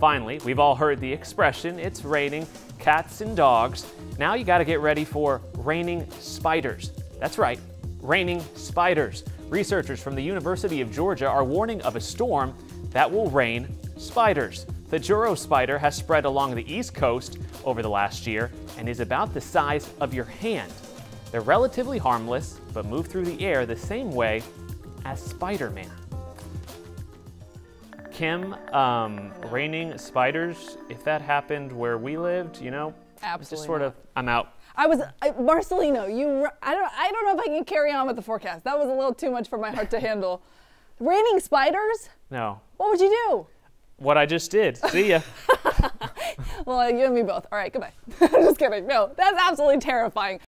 Finally, we've all heard the expression, it's raining cats and dogs. Now you gotta get ready for raining spiders. That's right, raining spiders. Researchers from the University of Georgia are warning of a storm that will rain spiders. The Joro spider has spread along the East Coast over the last year and is about the size of your hand. They're relatively harmless, but move through the air the same way as Spider Man. Kim, um, raining spiders, if that happened where we lived, you know, Absolutely just sort not. of, I'm out. I was I, Marcelino. You, I don't, I don't know if I can carry on with the forecast. That was a little too much for my heart to handle. Raining spiders? No. What would you do? What I just did. See ya. Well, you and me both. All right, goodbye. Just kidding. No, that's absolutely terrifying.